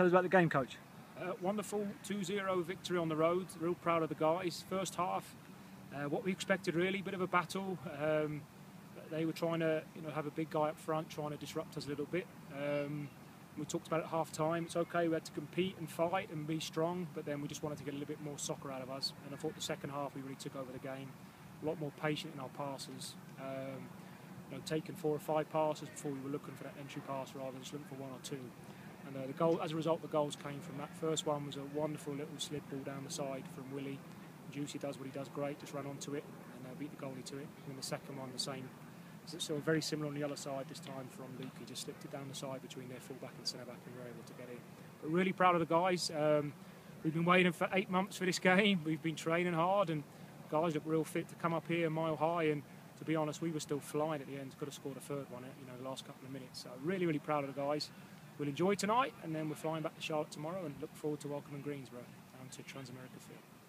Tell us about the game, coach. Uh, wonderful 2-0 victory on the road. Real proud of the guys. First half, uh, what we expected really, a bit of a battle. Um, they were trying to, you know, have a big guy up front, trying to disrupt us a little bit. Um, we talked about it at half time. It's okay, we had to compete and fight and be strong, but then we just wanted to get a little bit more soccer out of us. And I thought the second half we really took over the game. A lot more patient in our passes. Um, you know, taking four or five passes before we were looking for that entry pass rather than just looking for one or two. And uh, the goal, as a result, the goals came from that. First one was a wonderful little slip ball down the side from Willie. Juicy does what he does great, just ran onto it and uh, beat the goalie to it. And the second one, the same. So very similar on the other side this time from Luke. He just slipped it down the side between their fullback and centre back and we were able to get in. But really proud of the guys. Um, we've been waiting for eight months for this game. We've been training hard and guys look real fit to come up here a mile high and to be honest, we were still flying at the end. Could have scored a third one, you know, the last couple of minutes. So really, really proud of the guys. We'll enjoy tonight, and then we're flying back to Charlotte tomorrow, and look forward to welcoming Greensboro down to Transamerica Field.